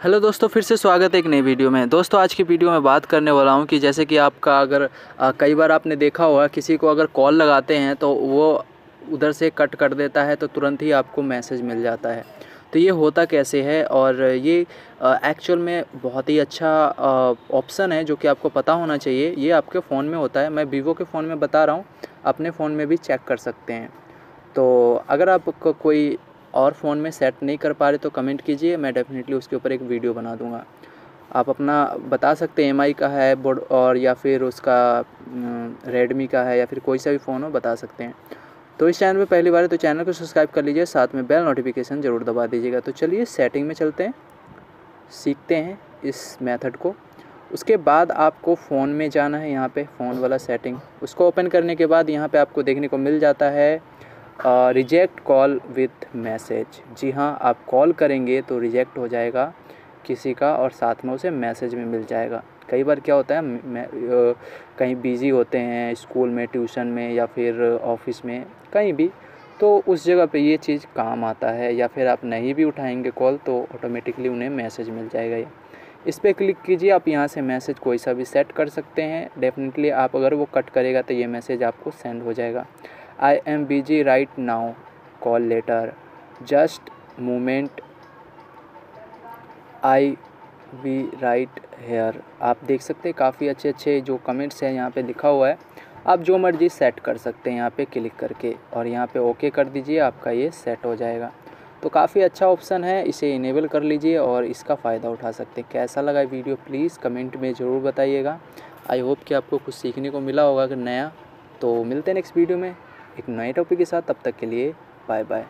Hello दोस्तों फिर से स्वागत है एक नई वीडियो में। दोस्तों आज की वीडियो में बात करने वाला हूँ कि जैसे कि आपका अगर आ, कई बार आपने देखा होगा किसी को अगर कॉल लगाते हैं तो वो उधर से कट कर देता है तो तुरंत ही आपको मैसेज मिल जाता है। तो ये होता कैसे है? और ये एक्चुअल में बहुत ही अच्छा ऑप्शन है जो कि आपको पता होना चाहिए। ये आपके फ़ोन में होता है। मैं वीवो के फ़ोन में बता रहा हूँ। अपने फ़ोन में भी चेक कर सकते हैं। तो अगर आप कोई और फ़ोन में सेट नहीं कर पा रहे तो कमेंट कीजिए, मैं डेफ़िनेटली उसके ऊपर एक वीडियो बना दूँगा। आप अपना बता सकते हैं एमआई का है, बोर्ड और या फिर उसका रेडमी का है या फिर कोई सा भी फ़ोन हो, बता सकते हैं। तो इस चैनल में पहली बार है तो चैनल को सब्सक्राइब कर लीजिए, साथ में बेल नोटिफिकेशन ज़रूर दबा दीजिएगा। तो चलिए सेटिंग में चलते हैं, सीखते हैं इस मेथड को। उसके बाद आपको फ़ोन में जाना है यहाँ पे, फ़ोन वाला सेटिंग। उसको ओपन करने के बाद यहाँ पे आपको देखने को मिल जाता है रिजेक्ट कॉल विथ मैसेज जी हाँ आप कॉल करेंगे तो रिजेक्ट हो जाएगा, किसी का और साथ में उसे मैसेज में मिल जाएगा। कई बार क्या होता है कहीं बिज़ी होते हैं स्कूल में ट्यूशन में या फिर ऑफ़िस में, कहीं भी तो उस जगह पे ये चीज़ काम आता है या फिर आप नहीं भी उठाएँगे कॉल तो ऑटोमेटिकली उन्हें मैसेज मिल जाएगा इस पर क्लिक कीजिए, आप यहाँ से मैसेज कोई सा भी सेट कर सकते हैं। डेफिनेटली आप अगर वो कट करेगा तो ये मैसेज आपको सेंड हो जाएगा। I am busy right now call later just moment I've right here आप देख सकते हैं काफ़ी अच्छे अच्छे जो कमेंट्स हैं यहाँ पे लिखा हुआ है। आप जो मर्ज़ी सेट कर सकते हैं यहाँ पे क्लिक करके। और यहाँ पे ओके कर दीजिए, आपका ये सेट हो जाएगा। तो काफ़ी अच्छा ऑप्शन है, इसे इनेबल कर लीजिए और इसका फ़ायदा उठा सकते हैं। कैसा लगा वीडियो प्लीज़ कमेंट में ज़रूर बताइएगा। आई होप कि आपको कुछ सीखने को मिला होगा अगर नया। तो मिलते हैं नेक्स्ट वीडियो में। एक नए टॉपिक के साथ तब तक के लिए बाय बाय